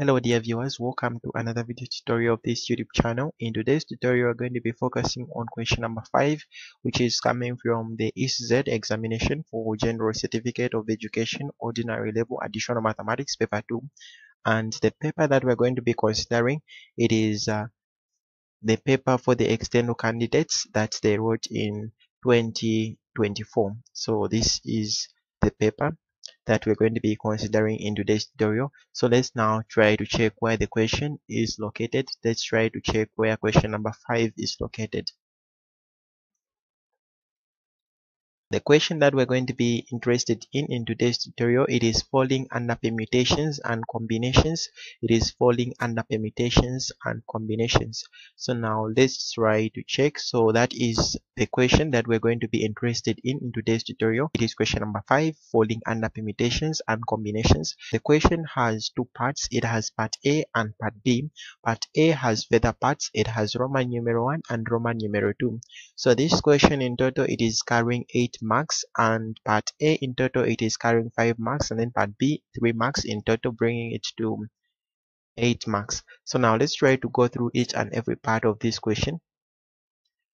Hello dear viewers, welcome to another video tutorial of this YouTube channel. In today's tutorial, we're going to be focusing on question number 5, which is coming from the ECZ examination for General Certificate of Education, Ordinary Level Additional Mathematics, Paper 2. And the paper that we're going to be considering, it is uh, the paper for the external candidates that they wrote in 2024. So this is the paper that we're going to be considering in today's tutorial. So let's now try to check where the question is located. Let's try to check where question number 5 is located. The question that we're going to be interested in in today's tutorial, it is falling under permutations and combinations. It is falling under permutations and combinations. So now let's try to check. So that is the question that we're going to be interested in in today's tutorial. It is question number 5, falling under permutations and combinations. The question has two parts. It has part A and part B. Part A has feather parts. It has Roman numeral 1 and Roman numeral 2. So this question in total, it is carrying 8 marks and part A in total it is carrying 5 marks and then part B 3 marks in total bringing it to 8 marks. So now let's try to go through each and every part of this question.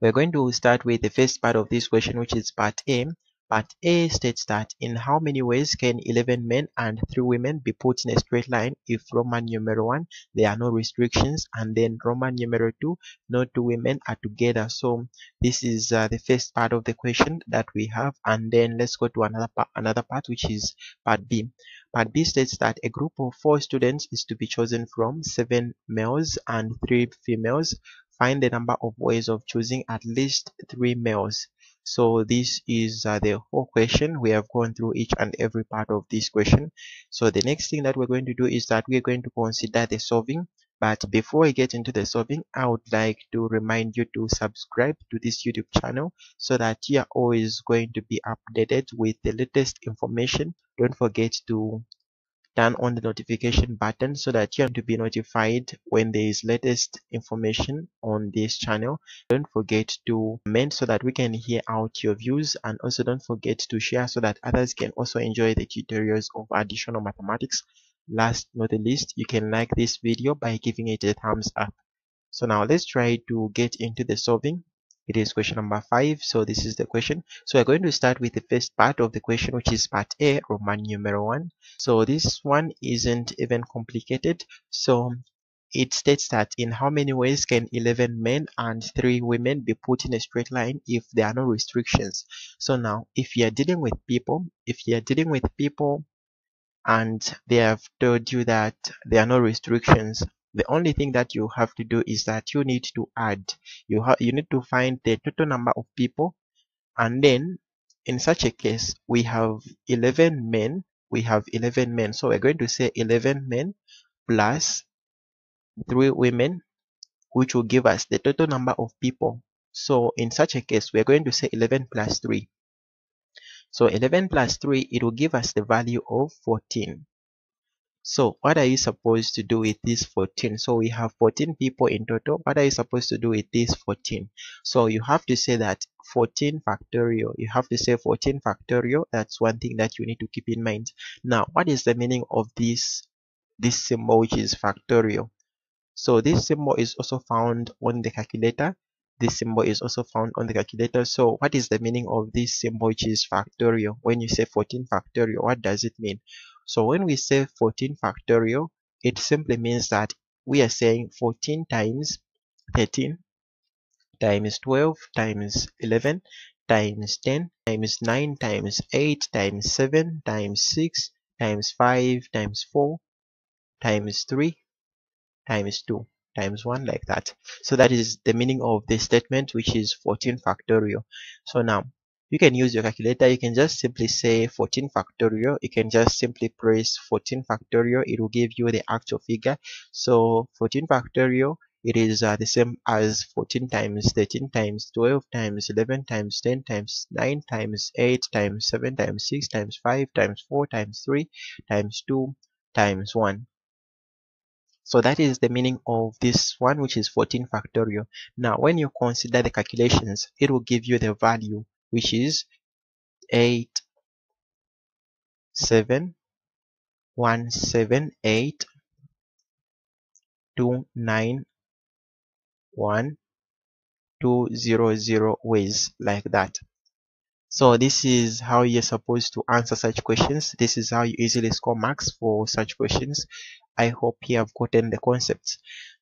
We're going to start with the first part of this question which is part A Part A states that in how many ways can 11 men and 3 women be put in a straight line if Roman numeral 1 there are no restrictions and then Roman numeral 2 no two women are together. So this is uh, the first part of the question that we have and then let's go to another part, another part which is part B. Part B states that a group of 4 students is to be chosen from 7 males and 3 females. Find the number of ways of choosing at least 3 males so this is uh, the whole question. We have gone through each and every part of this question. So the next thing that we're going to do is that we're going to consider the solving. But before I get into the solving I would like to remind you to subscribe to this YouTube channel so that you are always going to be updated with the latest information. Don't forget to turn on the notification button so that you are to be notified when there is latest information on this channel. Don't forget to comment so that we can hear out your views and also don't forget to share so that others can also enjoy the tutorials of additional mathematics. Last not the least you can like this video by giving it a thumbs up. So now let's try to get into the solving it is question number five so this is the question. So we're going to start with the first part of the question which is part a roman numeral one. So this one isn't even complicated. So it states that in how many ways can 11 men and 3 women be put in a straight line if there are no restrictions? So now if you're dealing with people if you're dealing with people and they have told you that there are no restrictions the only thing that you have to do is that you need to add you have you need to find the total number of people. And then in such a case we have 11 men we have 11 men. So we're going to say 11 men plus 3 women which will give us the total number of people. So in such a case we're going to say 11 plus 3 so 11 plus 3 it will give us the value of 14 so what are you supposed to do with this 14? So we have 14 people in total. What are you supposed to do with this 14? So you have to say that 14 factorial. You have to say 14 factorial. That's one thing that you need to keep in mind. Now, what is the meaning of this, this symbol which is factorial? So this symbol is also found on the calculator. This symbol is also found on the calculator. So what is the meaning of this symbol which is factorial? When you say 14 factorial, what does it mean? So when we say 14 factorial, it simply means that we are saying 14 times 13 times 12 times 11 times 10 times 9 times 8 times 7 times 6 times 5 times 4 times 3 times 2 times 1 like that. So that is the meaning of this statement which is 14 factorial. So now you can use your calculator. You can just simply say 14 factorial. You can just simply press 14 factorial. It will give you the actual figure. So 14 factorial it is uh, the same as 14 times 13 times 12 times 11 times 10 times 9 times 8 times 7 times 6 times 5 times 4 times 3 times 2 times 1 so that is the meaning of this one which is 14 factorial. Now when you consider the calculations it will give you the value which is 8 7 1 7 8 two nine one two zero zero ways like that. So this is how you're supposed to answer such questions. This is how you easily score marks for such questions. I hope you have gotten the concepts.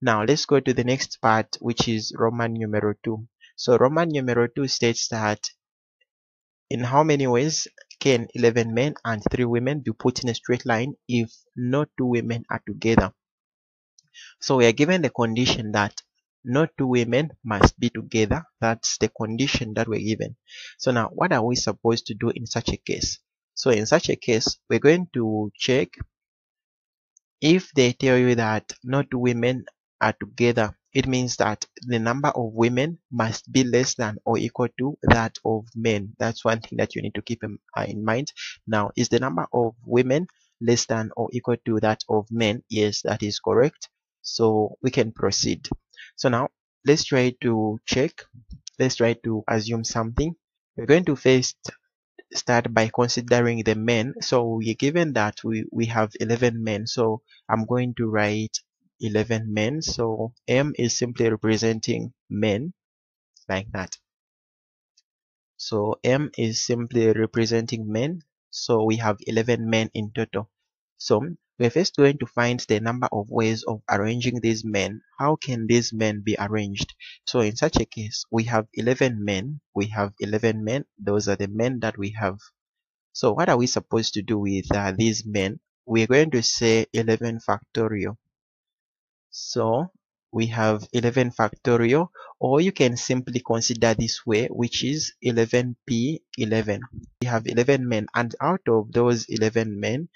Now let's go to the next part which is roman numeral 2 so roman numeral 2 states that in how many ways can 11 men and 3 women be put in a straight line if no two women are together so we are given the condition that no two women must be together. That's the condition that we're given. So now what are we supposed to do in such a case? So in such a case, we're going to check if they tell you that no two women are together it means that the number of women must be less than or equal to that of men. That's one thing that you need to keep in, uh, in mind. Now is the number of women less than or equal to that of men? Yes that is correct. So we can proceed. So now let's try to check. Let's try to assume something. We're going to first start by considering the men. So we're given that we we have 11 men. So i'm going to write 11 men. So m is simply representing men like that. So m is simply representing men. So we have 11 men in total. So we're first going to find the number of ways of arranging these men. How can these men be arranged? So in such a case we have 11 men. We have 11 men. Those are the men that we have. So what are we supposed to do with uh, these men? We're going to say 11 factorial so we have 11 factorial or you can simply consider this way which is 11p 11 we have 11 men and out of those 11 men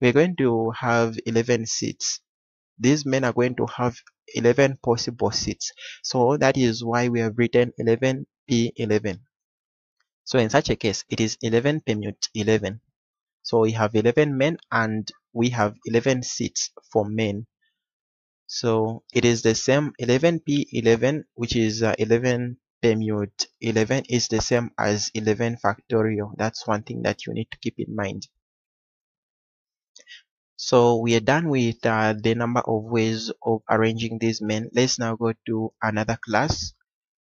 we're going to have 11 seats. These men are going to have 11 possible seats. So that is why we have written 11p 11 so in such a case it is 11 permute 11 so we have 11 men and we have 11 seats for men so it is the same 11p11 which is uh, 11 permute 11 is the same as 11 factorial. That's one thing that you need to keep in mind. So we are done with uh, the number of ways of arranging these men. Let's now go to another class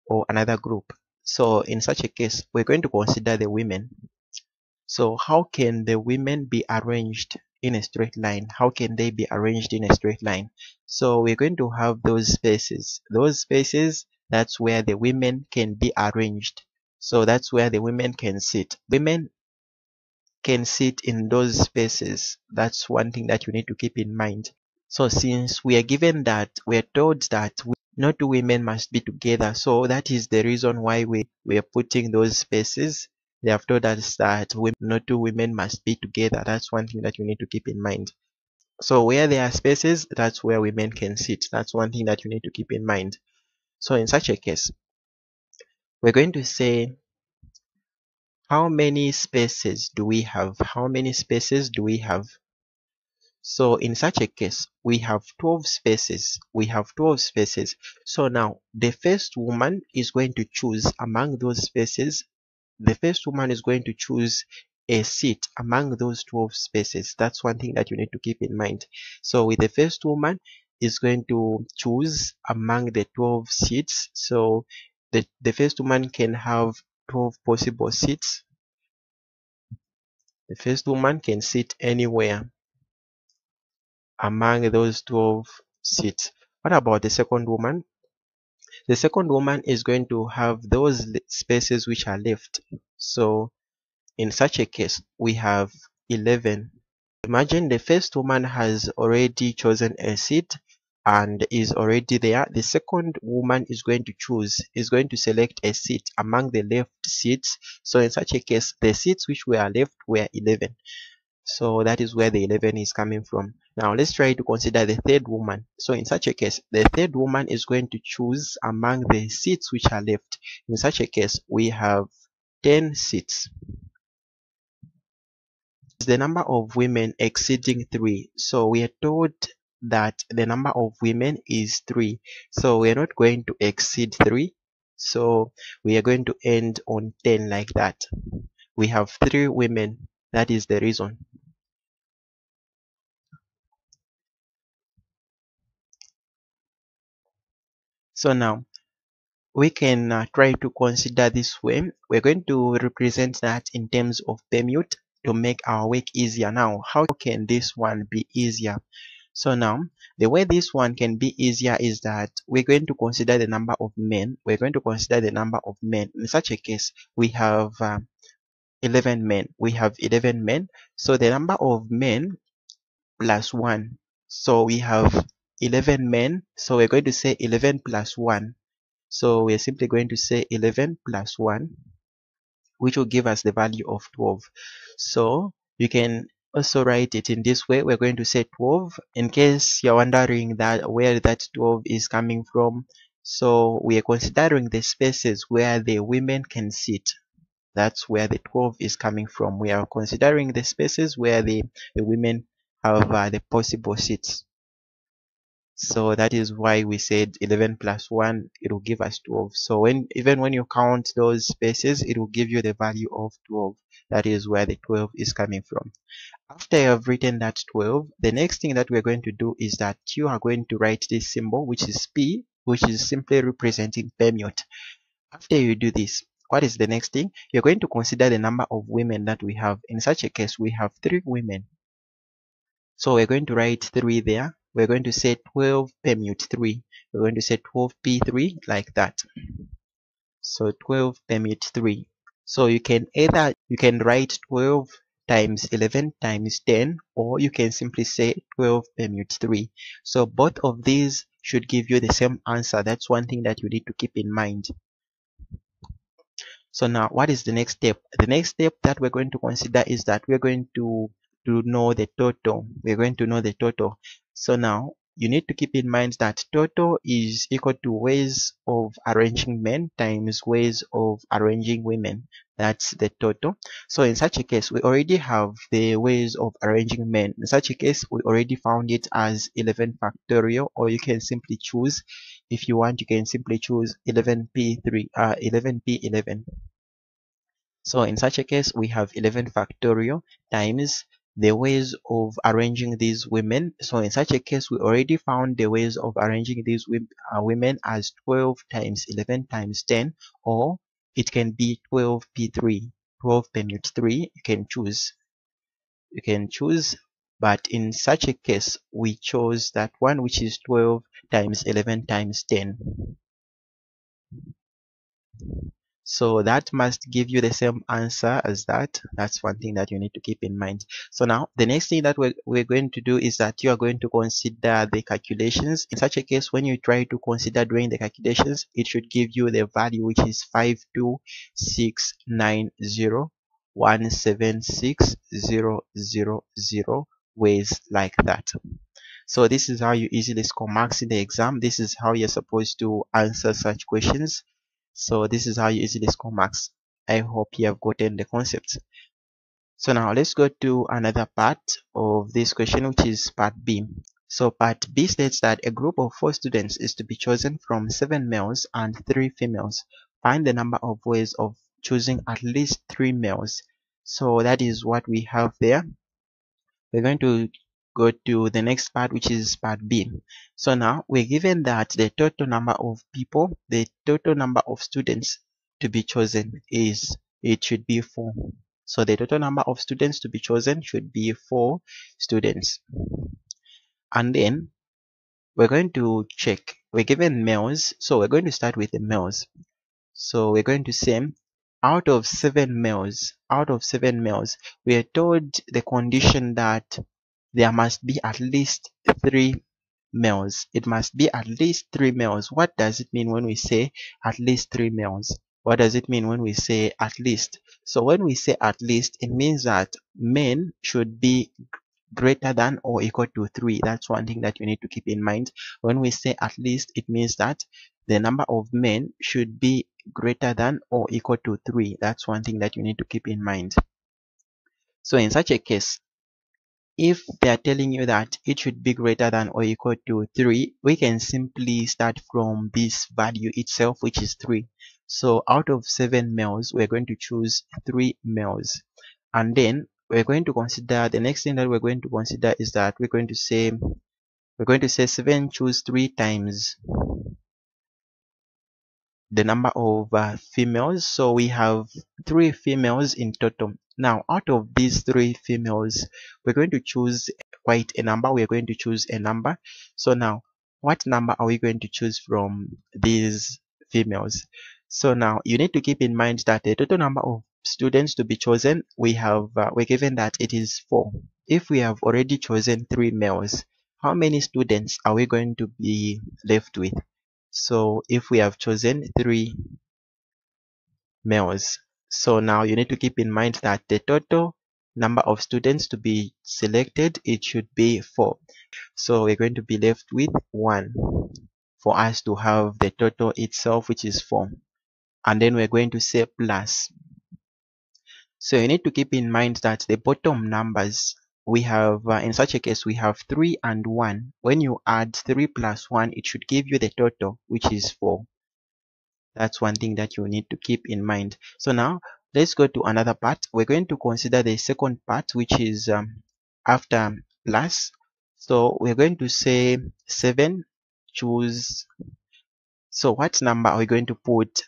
or another group. So in such a case, we're going to consider the women. So how can the women be arranged in a straight line? How can they be arranged in a straight line? So we're going to have those spaces. Those spaces that's where the women can be arranged. So that's where the women can sit. Women can sit in those spaces. That's one thing that you need to keep in mind. So since we are given that we're told that we, not two women must be together. So that is the reason why we we are putting those spaces they have told us that not two women must be together. That's one thing that you need to keep in mind. So where there are spaces, that's where women can sit. That's one thing that you need to keep in mind. So in such a case, we're going to say how many spaces do we have? How many spaces do we have? So in such a case, we have 12 spaces. We have 12 spaces. So now the first woman is going to choose among those spaces the first woman is going to choose a seat among those 12 spaces. That's one thing that you need to keep in mind. So with the first woman is going to choose among the 12 seats. So the, the first woman can have 12 possible seats. The first woman can sit anywhere among those 12 seats. What about the second woman the second woman is going to have those spaces which are left. So in such a case we have 11 imagine the first woman has already chosen a seat and is already there. The second woman is going to choose is going to select a seat among the left seats. So in such a case the seats which were left were 11 so that is where the 11 is coming from. Now let's try to consider the third woman. So in such a case the third woman is going to choose among the seats which are left. In such a case we have 10 seats. The number of women exceeding 3 so we are told that the number of women is 3 so we are not going to exceed 3 so we are going to end on 10 like that. We have 3 women. That is the reason so now we can uh, try to consider this way. We're going to represent that in terms of permute to make our work easier. Now how can this one be easier? So now the way this one can be easier is that we're going to consider the number of men. We're going to consider the number of men. In such a case we have uh, 11 men. We have 11 men. So the number of men plus 1 so we have 11 men so we're going to say 11 plus 1 so we're simply going to say 11 plus 1 which will give us the value of 12 so you can also write it in this way. We're going to say 12 in case you're wondering that where that 12 is coming from so we are considering the spaces where the women can sit. That's where the 12 is coming from. We are considering the spaces where the, the women have uh, the possible seats so that is why we said 11 plus 1 it will give us 12 so when even when you count those spaces it will give you the value of 12 that is where the 12 is coming from. After you have written that 12 the next thing that we're going to do is that you are going to write this symbol which is p which is simply representing permute after you do this what is the next thing? You're going to consider the number of women that we have. In such a case we have three women. So we're going to write 3 there we're going to say 12 permute 3 we're going to say 12p3 like that. So 12 permute 3 so you can either you can write 12 times 11 times 10 or you can simply say 12 permute 3 so both of these should give you the same answer. That's one thing that you need to keep in mind. So now what is the next step? The next step that we're going to consider is that we're going to to know the total. We're going to know the total so now you need to keep in mind that total is equal to ways of arranging men times ways of arranging women. That's the total so in such a case we already have the ways of arranging men. In such a case we already found it as 11 factorial or you can simply choose. If you want you can simply choose 11p3 uh 11p11 so in such a case we have 11 factorial times the ways of arranging these women. So in such a case we already found the ways of arranging these uh, women as 12 times 11 times 10 or it can be 12 p3 12 permute 3 you can choose. You can choose but in such a case we chose that one which is 12 times 11 times 10 so that must give you the same answer as that. That's one thing that you need to keep in mind. So now the next thing that we're, we're going to do is that you are going to consider the calculations. In such a case when you try to consider doing the calculations it should give you the value which is 52690176000 ways like that. So this is how you easily score marks in the exam. This is how you're supposed to answer such questions so this is how you easily score marks. I hope you have gotten the concept. So now let's go to another part of this question which is part b. So part b states that a group of four students is to be chosen from seven males and three females. Find the number of ways of choosing at least three males. So that is what we have there. We're going to go to the next part which is part b. So now we're given that the total number of people the total number of students to be chosen is it should be four. So the total number of students to be chosen should be four students. And then we're going to check. We're given males so we're going to start with the males. So we're going to say out of seven males out of seven males we are told the condition that there must be at least three males. It must be at least three males. What does it mean when we say at least three males? What does it mean when we say at least? So when we say at least, it means that men should be greater than or equal to 3 that's one thing that you need to keep in mind when we say at least it means that the number of men should be greater than or equal to 3 that's one thing that you need to keep in mind so in such a case if they are telling you that it should be greater than or equal to 3 we can simply start from this value itself which is 3 so out of 7 males we're going to choose 3 males. And then we're going to consider the next thing that we're going to consider is that we're going to say we're going to say 7 choose 3 times the number of uh, females. So we have three females in total now out of these three females we're going to choose quite a number we're going to choose a number. So now what number are we going to choose from these females? So now you need to keep in mind that the total number of students to be chosen we have uh, we're given that it is four. If we have already chosen three males how many students are we going to be left with? So if we have chosen three males so now you need to keep in mind that the total number of students to be selected it should be four. So we're going to be left with one for us to have the total itself which is four. And then we're going to say plus. So you need to keep in mind that the bottom numbers we have uh, in such a case we have 3 and 1 when you add 3 plus 1 it should give you the total which is 4 that's one thing that you need to keep in mind. So now let's go to another part. We're going to consider the second part which is um, after plus so we're going to say 7 choose. So what number are we going to put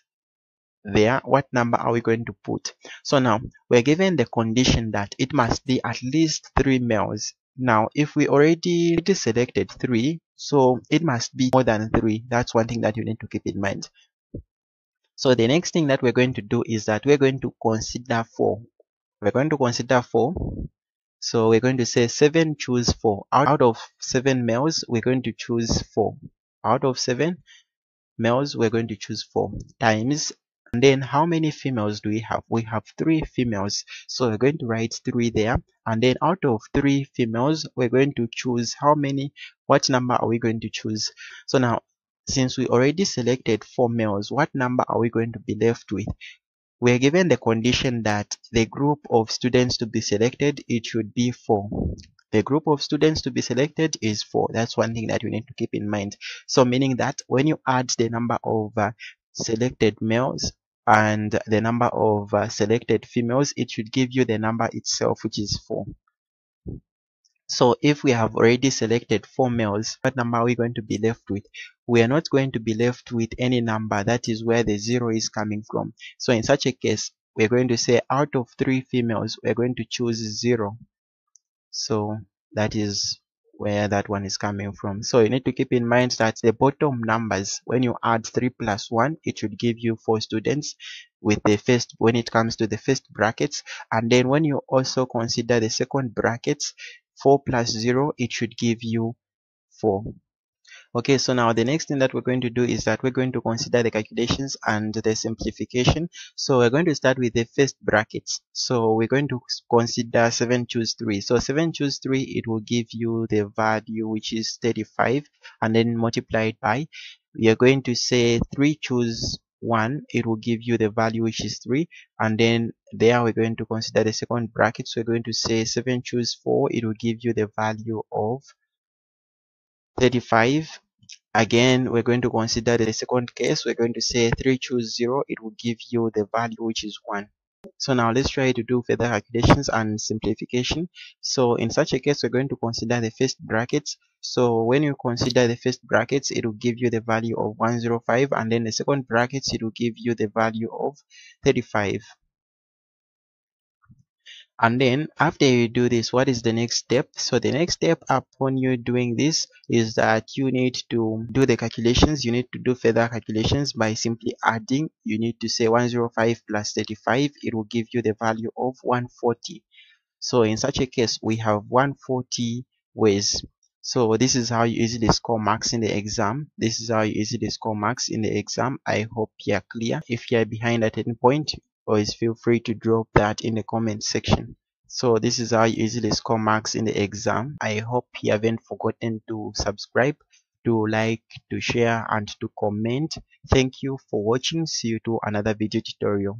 there? What number are we going to put? So now we're given the condition that it must be at least three males. Now if we already selected three so it must be more than three. That's one thing that you need to keep in mind so the next thing that we're going to do is that we're going to consider four. We're going to consider four. So we're going to say seven choose four. Out of seven males we're going to choose four. Out of seven males we're going to choose four times. And then how many females do we have? We have three females. So we're going to write three there. And then out of three females we're going to choose how many what number are we going to choose? So now since we already selected four males what number are we going to be left with? We're given the condition that the group of students to be selected it should be four. The group of students to be selected is four. That's one thing that you need to keep in mind. So meaning that when you add the number of uh, selected males and the number of uh, selected females it should give you the number itself which is 4 so if we have already selected four males what number are we going to be left with? We are not going to be left with any number. That is where the zero is coming from. So in such a case we're going to say out of three females we're going to choose zero. So that is where that one is coming from. So you need to keep in mind that the bottom numbers when you add 3 plus 1 it should give you 4 students with the first when it comes to the first brackets. And then when you also consider the second brackets 4 plus 0 it should give you 4 okay so now the next thing that we're going to do is that we're going to consider the calculations and the simplification. So we're going to start with the first brackets so we're going to consider 7 choose 3 so 7 choose 3 it will give you the value which is 35 and then multiplied by we are going to say 3 choose 1 it will give you the value which is 3 and then there we're going to consider the second bracket. So we're going to say 7 choose 4 it will give you the value of 35 again we're going to consider the second case. We're going to say 3 choose 0 it will give you the value which is 1 so now let's try to do further calculations and simplification. So in such a case we're going to consider the first brackets. So when you consider the first brackets it will give you the value of 105 and then the second brackets it will give you the value of 35 and then after you do this what is the next step? So the next step upon you doing this is that you need to do the calculations. You need to do further calculations by simply adding. You need to say 105 plus 35 it will give you the value of 140 so in such a case we have 140 ways. So this is how you easily score marks in the exam. This is how you easily score marks in the exam. I hope you're clear. If you're behind at any point always feel free to drop that in the comment section. So this is how you easily score marks in the exam. I hope you haven't forgotten to subscribe to like to share and to comment. Thank you for watching. See you to another video tutorial